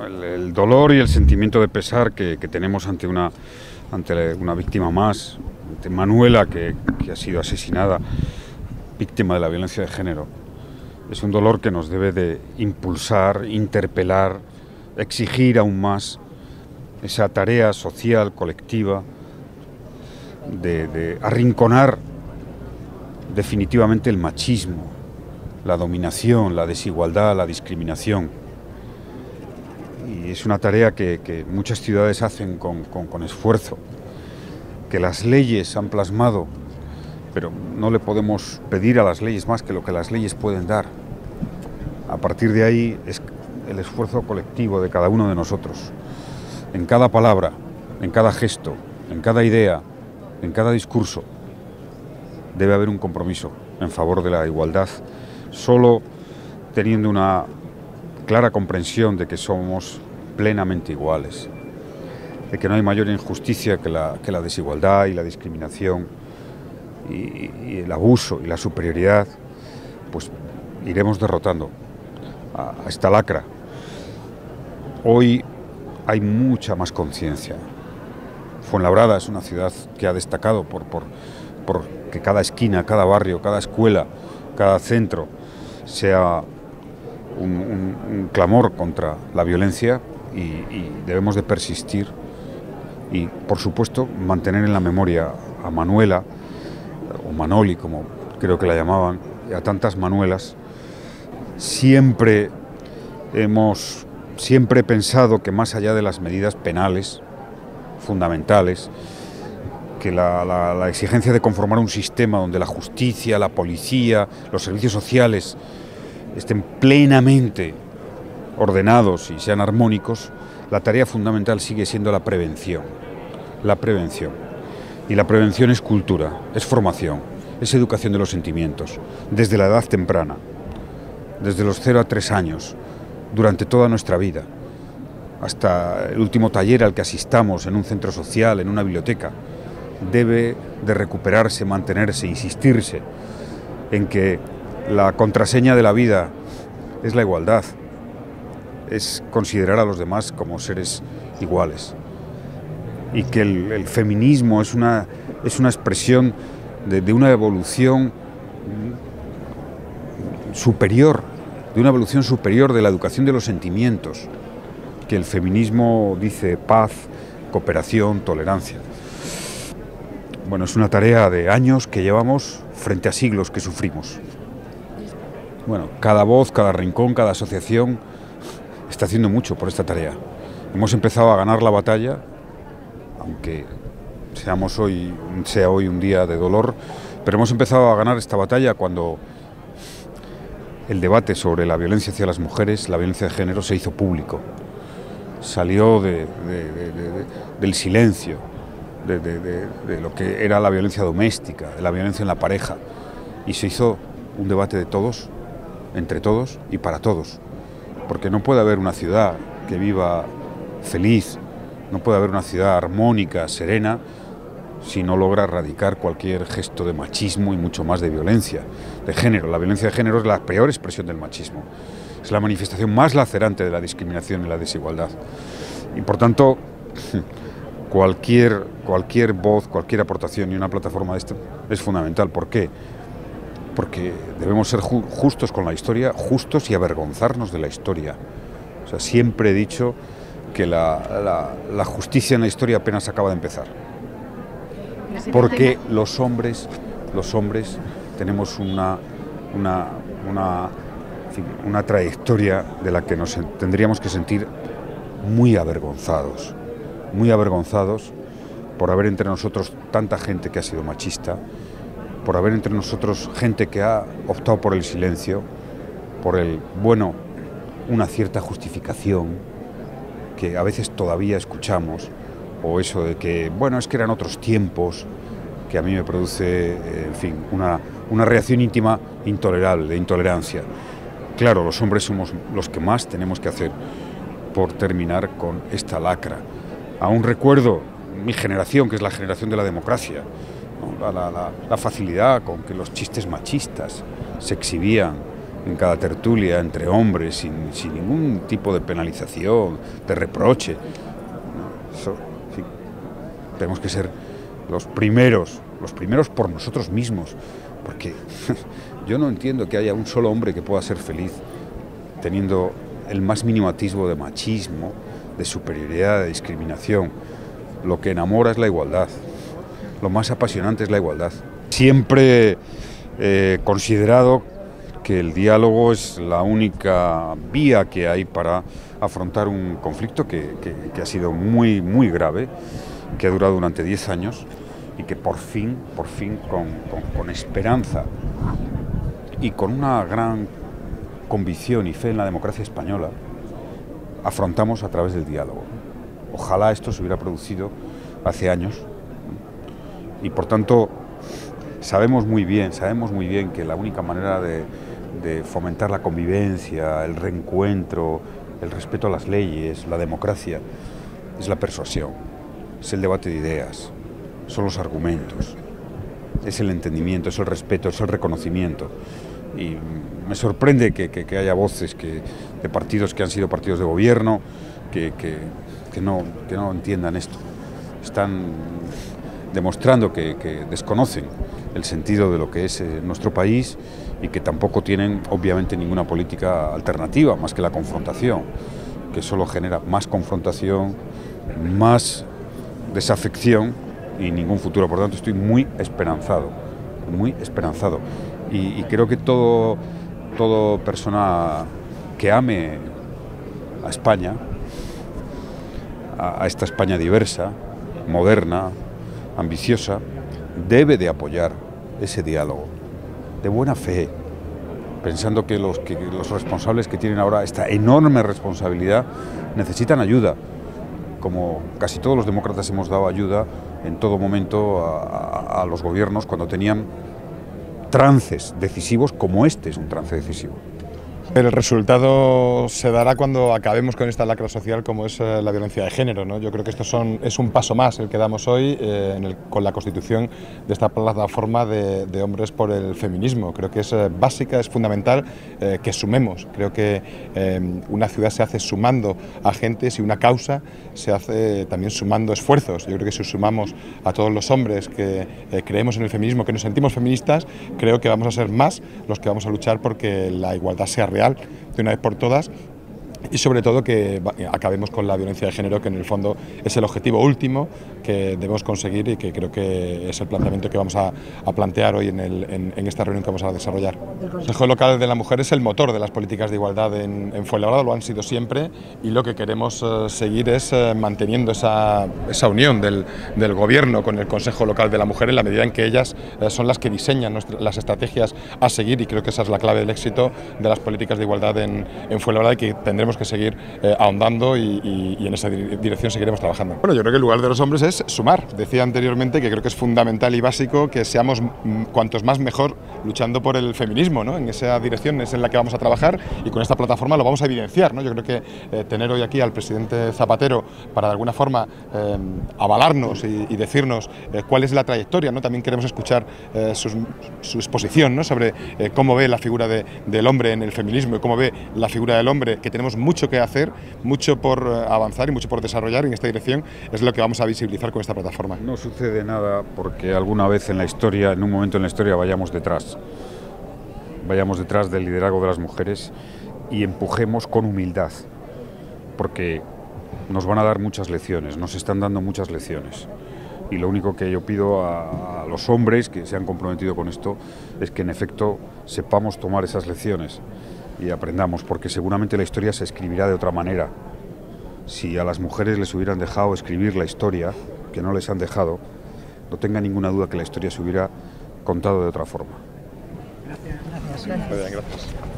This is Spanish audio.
El, dolor y el sentimiento de pesar que, tenemos ante una, ante una víctima más, ante Manuela, que, ha sido asesinada, víctima de la violencia de género, es un dolor que nos debe de impulsar, interpelar, exigir aún más esa tarea social, colectiva, de arrinconar definitivamente el machismo, la dominación, la desigualdad, la discriminación. Es una tarea que, muchas ciudades hacen con, esfuerzo, que las leyes han plasmado, pero no le podemos pedir a las leyes más que lo que las leyes pueden dar. A partir de ahí es el esfuerzo colectivo de cada uno de nosotros, en cada palabra, en cada gesto, en cada idea, en cada discurso. Debe haber un compromiso en favor de la igualdad solo teniendo una clara comprensión de que somos plenamente iguales, de que no hay mayor injusticia que la, desigualdad y la discriminación y, el abuso y la superioridad, pues iremos derrotando a, esta lacra. Hoy hay mucha más conciencia. Fuenlabrada es una ciudad que ha destacado por que cada esquina, cada barrio, cada escuela, cada centro sea un, clamor contra la violencia y, debemos de persistir y, por supuesto, mantener en la memoria a Manuela, o Manoli, como creo que la llamaban, y a tantas Manuelas. Siempre hemos siempre pensado que más allá de las medidas penales fundamentales, que la, exigencia de conformar un sistema donde la justicia, la policía, los servicios sociales estén plenamente ordenados y sean armónicos, la tarea fundamental sigue siendo la prevención. La prevención. Y la prevención es cultura, es formación, es educación de los sentimientos, desde la edad temprana, desde los 0 a 3 años, durante toda nuestra vida, hasta el último taller al que asistamos en un centro social, en una biblioteca debe de recuperarse, mantenerse, insistirse en que la contraseña de la vida es la igualdad, es considerar a los demás como seres iguales y que el, feminismo es una, es una expresión de, de una evolución superior, de una evolución superior de la educación de los sentimientos, que el feminismo dice paz, cooperación, tolerancia. Bueno, es una tarea de años que llevamos frente a siglos que sufrimos. Bueno, cada voz, cada rincón, cada asociación está haciendo mucho por esta tarea. Hemos empezado a ganar la batalla, aunque seamos hoy, sea hoy un día de dolor, pero hemos empezado a ganar esta batalla cuando el debate sobre la violencia hacia las mujeres, la violencia de género, se hizo público. Salió del silencio, de, lo que era la violencia doméstica, de la violencia en la pareja. Y se hizo un debate de todos, entre todos y para todos. Porque no puede haber una ciudad que viva feliz, no puede haber una ciudad armónica, serena, si no logra erradicar cualquier gesto de machismo y mucho más de violencia de género. La violencia de género es la peor expresión del machismo. Es la manifestación más lacerante de la discriminación y la desigualdad. Y por tanto, cualquier, cualquier voz, cualquier aportación y una plataforma de esto es fundamental. ¿Por qué? Porque debemos ser justos con la historia, justos y avergonzarnos de la historia. O sea, siempre he dicho que la, justicia en la historia apenas acaba de empezar. Porque los hombres, los hombres tenemos una, una, una, una trayectoria de la que nos tendríamos que sentir muy avergonzados muy avergonzados por haber entre nosotros tanta gente que ha sido machista, por haber entre nosotros gente que ha optado por el silencio, por el, bueno, una cierta justificación que a veces todavía escuchamos, o eso de que, bueno, es que eran otros tiempos, que a mí me produce, eh, en fin, una, una reacción íntima intolerable, de intolerancia. Claro, los hombres somos los que más tenemos que hacer por terminar con esta lacra Aún recuerdo mi generación, que es la generación de la democracia, la, facilidad con que los chistes machistas se exhibían en cada tertulia entre hombres, sin, ningún tipo de penalización, de reproche. Tenemos que ser los primeros, los primeros por nosotros mismos, porque yo no entiendo que haya un solo hombre que pueda ser feliz teniendo el más mínimo atisbo de machismo, de superioridad, de discriminación. Lo que enamora es la igualdad, lo más apasionante es la igualdad. Siempre he considerado que el diálogo es la única vía que hay para afrontar un conflicto que, que ha sido muy, muy grave que ha durado durante 10 años y que por fin, por fin, con, con, esperanza y con una gran convicción y fe en la democracia española, afrontamos a través del diálogo. Ojalá esto se hubiera producido hace años y por tanto sabemos muy bien, sabemos muy bien que la única manera de, fomentar la convivencia, el reencuentro, el respeto a las leyes, la democracia, es la persuasión es el debate de ideas, son los argumentos, es el entendimiento, es el respeto, es el reconocimiento. Y me sorprende que haya voces que, de partidos que han sido partidos de gobierno que, no, que no entiendan esto. Están demostrando que, desconocen el sentido de lo que es eh, nuestro país y que tampoco tienen obviamente ninguna política alternativa más que la confrontación, que solo genera más confrontación, más desafección y ningún futuro. Por lo tanto, estoy muy esperanzado, muy esperanzado. Y, creo que todo, todo persona que ame a España, a esta España diversa, moderna, ambiciosa, debe de apoyar ese diálogo de buena fe, pensando que los, que los responsables que tienen ahora esta enorme responsabilidad necesitan ayuda, como casi todos los demócratas hemos dado ayuda en todo momento a, a, los gobiernos cuando tenían trances decisivos como este es un trance decisivo. El resultado se dará cuando acabemos con esta lacra social como es eh, la violencia de género. ¿no? Yo creo que esto son, es un paso más el que damos hoy eh, con la constitución de esta plataforma de, hombres por el feminismo. Creo que es eh, básica, es fundamental que sumemos. Creo que una ciudad se hace sumando agentes y una causa se hace también sumando esfuerzos. Yo creo que si sumamos a todos los hombres que creemos en el feminismo, que nos sentimos feministas, creo que vamos a ser más los que vamos a luchar porque la igualdad sea real de una vez por todas y sobre todo que acabemos con la violencia de género, que en el fondo es el objetivo último que debemos conseguir y que creo que es el planteamiento que vamos a, a plantear hoy en, el, en, en, esta reunión que vamos a desarrollar. El Consejo Local de la Mujer es el motor de las políticas de igualdad en, en Fuenlabrada, lo han sido siempre y lo que queremos uh, seguir es uh, manteniendo esa, esa unión del, del, Gobierno con el Consejo Local de la Mujer en la medida en que ellas uh, son las que diseñan nuestra, las estrategias a seguir y creo que esa es la clave del éxito de las políticas de igualdad en, en Fuenlabrada y que tendremos que seguir eh, ahondando y, en esa dirección seguiremos trabajando. Bueno, yo creo que el lugar de los hombres es sumar. Decía anteriormente que creo que es fundamental y básico que seamos cuantos más mejor luchando por el feminismo, ¿no? En esa dirección es en la que vamos a trabajar y con esta plataforma lo vamos a evidenciar, ¿no? Yo creo que eh, tener hoy aquí al presidente Zapatero para de alguna forma eh, avalarnos y, decirnos cuál es la trayectoria, ¿no? También queremos escuchar sus, su exposición, ¿no? Sobre cómo ve la figura de, del hombre en el feminismo y cómo ve la figura del hombre, que tenemos mucho que hacer, mucho por avanzar y mucho por desarrollar en esta dirección, es lo que vamos a visibilizar con esta plataforma. No sucede nada porque alguna vez en la historia, en un momento en la historia, vayamos detrás. Vayamos detrás del liderazgo de las mujeres y empujemos con humildad, porque nos van a dar muchas lecciones, nos están dando muchas lecciones. Y lo único que yo pido a, a los hombres que se han comprometido con esto es que en efecto sepamos tomar esas lecciones y aprendamos, porque seguramente la historia se escribirá de otra manera. Si a las mujeres les hubieran dejado escribir la historia, que no les han dejado, no tenga ninguna duda que la historia se hubiera contado de otra forma. Gracias. gracias. gracias.